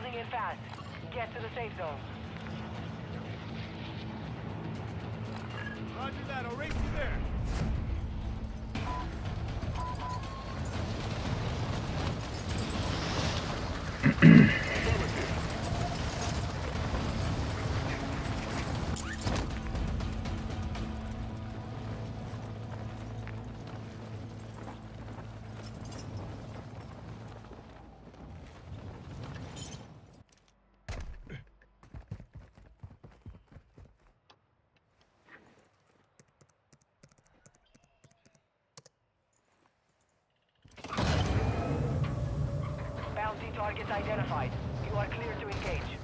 closing in fast. Get to the safe zone. Roger that, I'll race you there. Targets identified. You are clear to engage.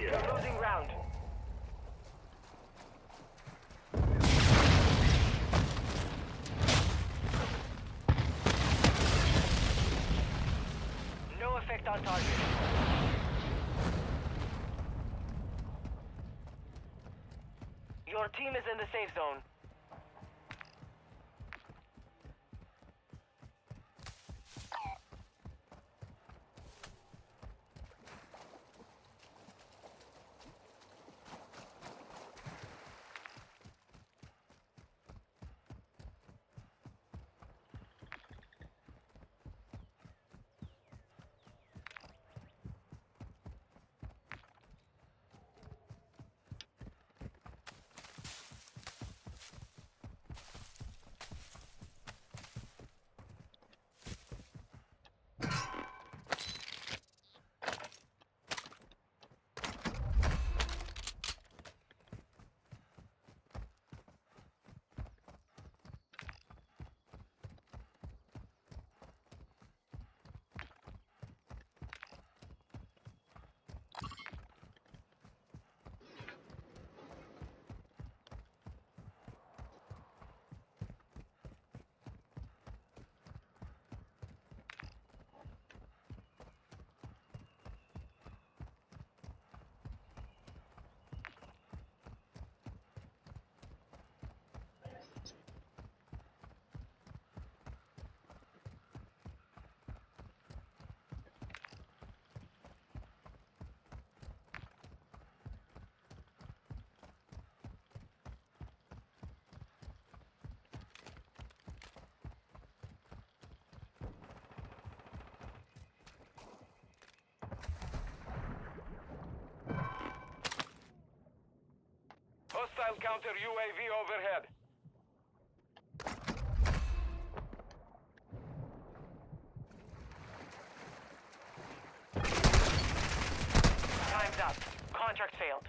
You're losing ground. No effect on target. Your team is in the safe zone. Counter UAV overhead. Time's up. Contract failed.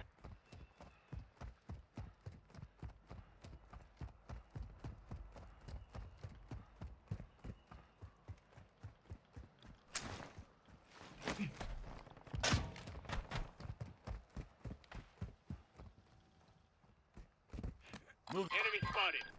Enemy spotted.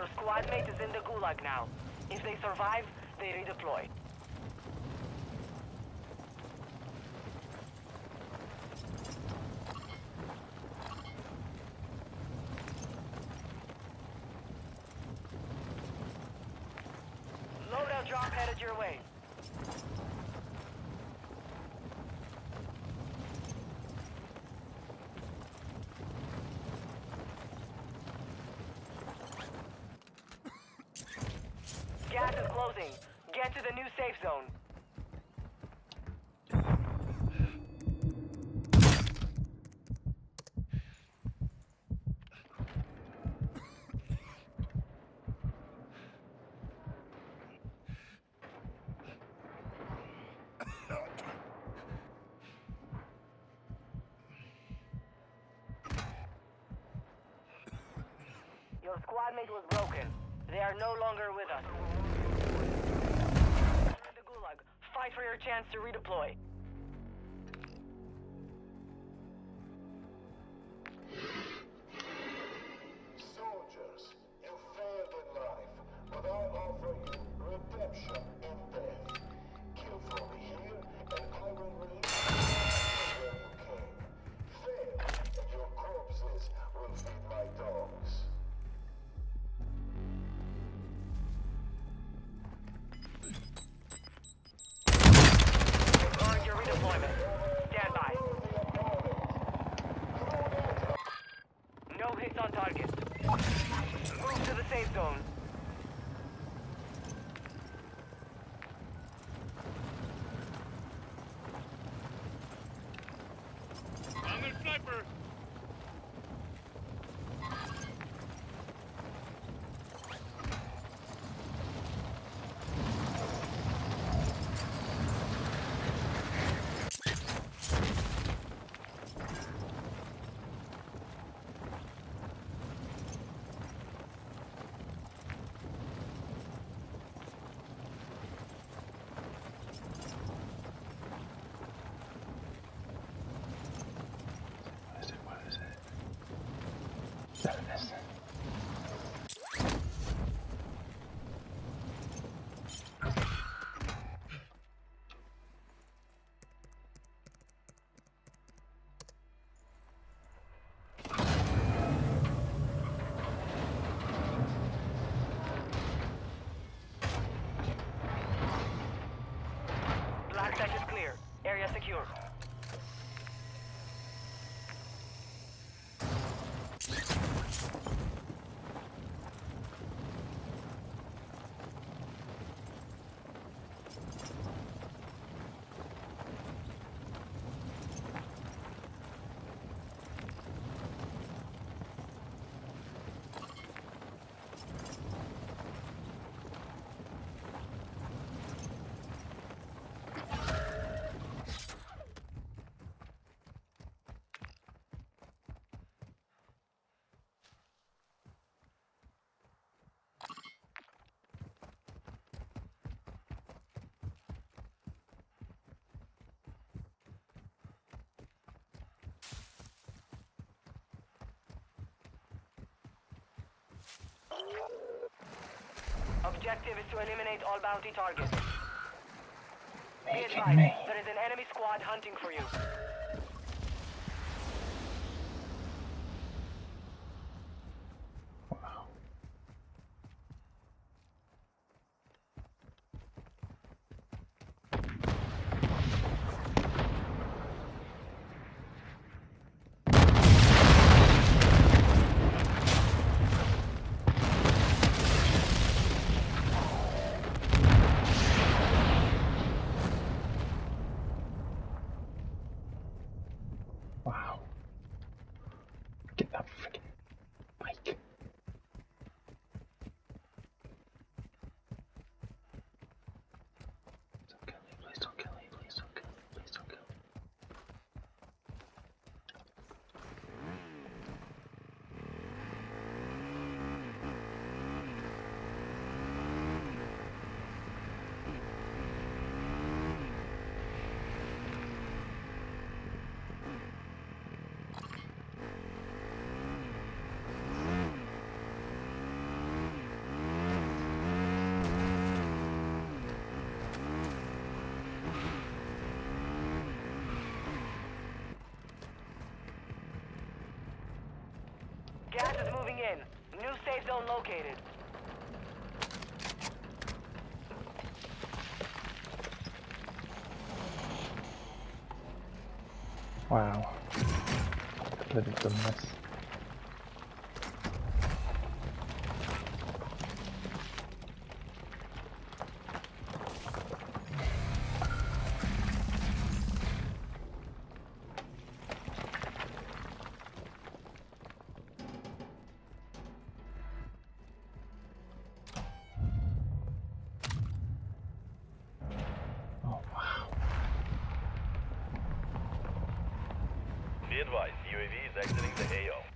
Your squad mate is in the gulag now. If they survive, they redeploy. Your squad mate was broken. They are no longer with us. The Gulag, fight for your chance to redeploy. 就是 Objective is to eliminate all bounty targets. Be advised, there is an enemy squad hunting for you. in. New safe zone located. Wow. That is a mess. Advised, UAV is exiting the AO.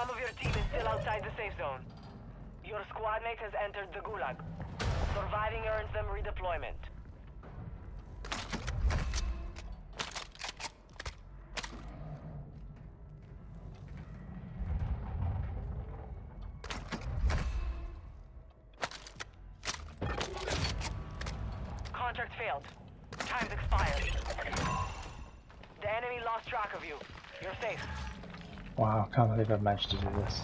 Some of your team is still outside the safe zone. Your squad mate has entered the Gulag. Surviving earns them redeployment. Contract failed. Time's expired. The enemy lost track of you. You're safe. Wow, I can't believe I've managed to do this.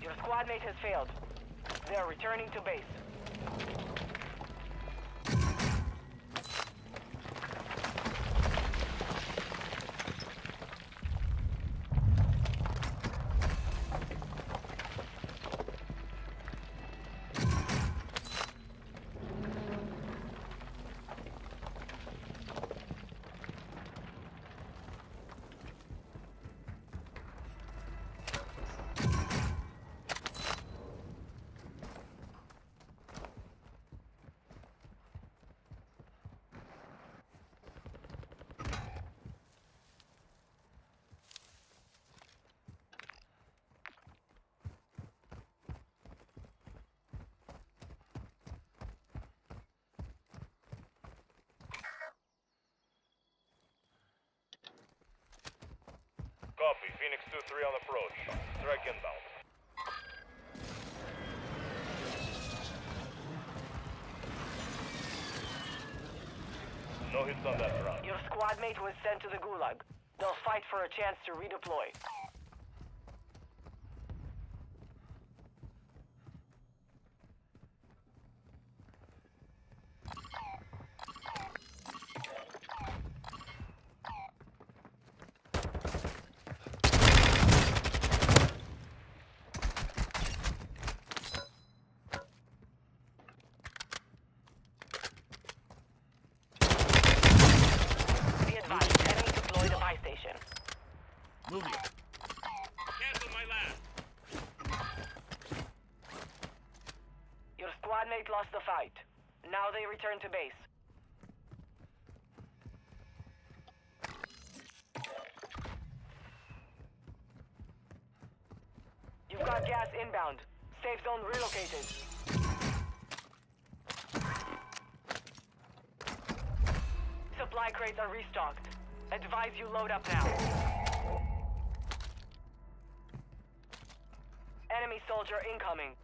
Your squad mate has failed. They're returning to base. Copy. Phoenix 2-3 on approach. Strike inbound. No hits on that round. Your squad mate was sent to the Gulag. They'll fight for a chance to redeploy. Be advised, enemy deployed a buy station. Moving. Cancel my last. Your squad mate lost the fight. Now they return to base. You've got gas inbound. Safe zone relocated. Supply crates are restocked. Advise you load up now. Enemy soldier incoming.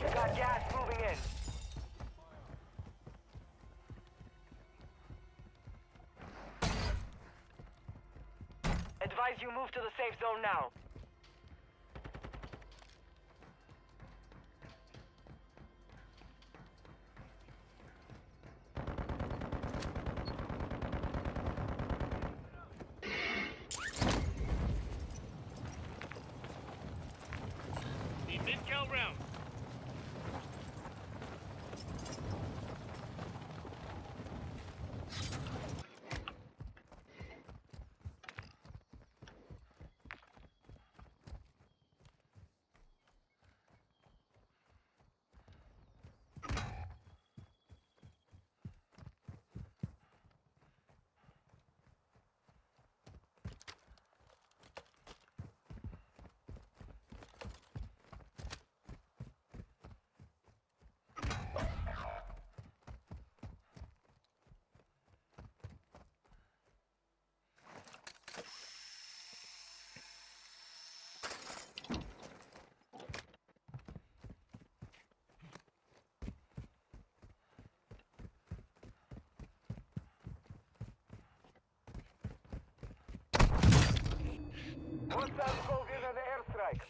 You got gas moving in. Advise you move to the safe zone now. Mid-cal round. Hostile soldiers at the airstrike.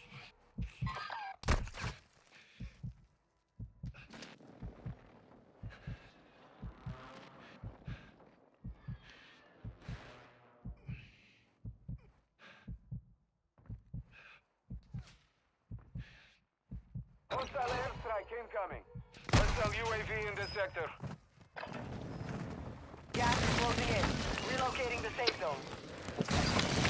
Hostile airstrike incoming. Hostile UAV in this sector. Gas is closing in. Relocating the safe zone.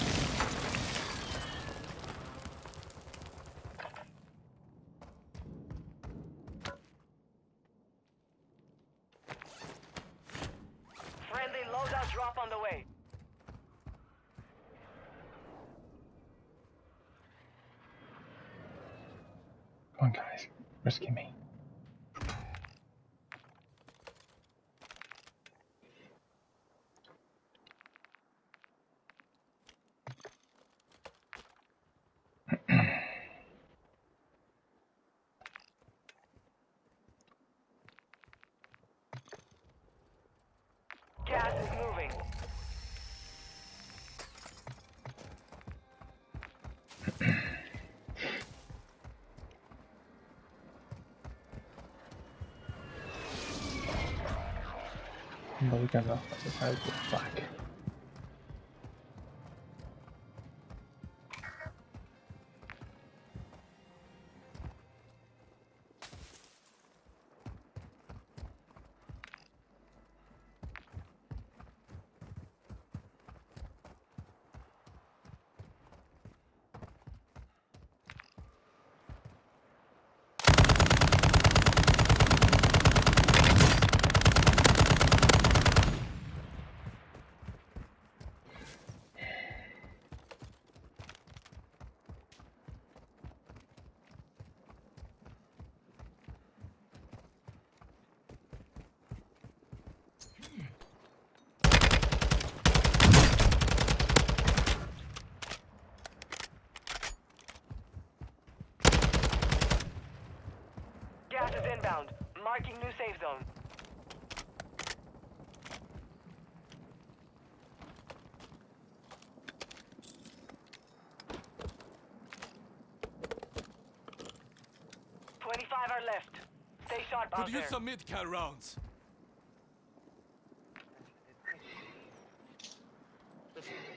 On, guys. Rescue me. Gas is moving. But we side of inbound. Marking new safe zone. Twenty-five are left. Stay sharp out Could there. use some mid-cal rounds.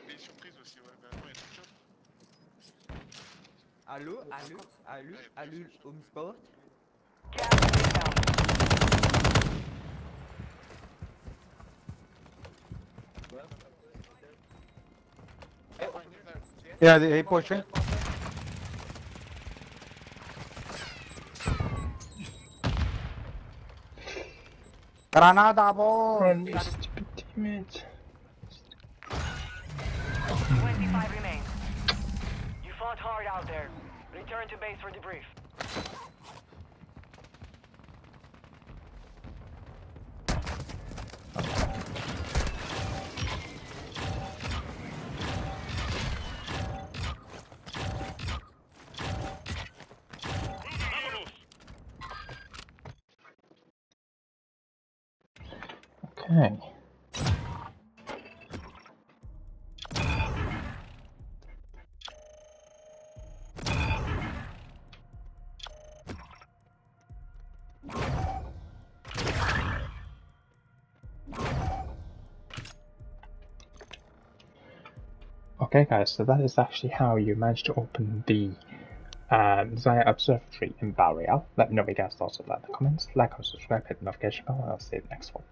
Des surprises aussi, ouais. Bah, attends, il y a des choses. Allô, allô, allô, allô, home sport. Gas is inbound. Yeah, they they pushing. Granada ball. Run, you stupid teammates. Twenty-five remain. You fought hard out there. Return to base for debrief. Okay. Okay guys, so that is actually how you manage to open the um, Zaya Observatory in Battle Royale. Let me know what you guys thought of that in the comments. Like and subscribe, hit the notification bell, and I'll see you next one.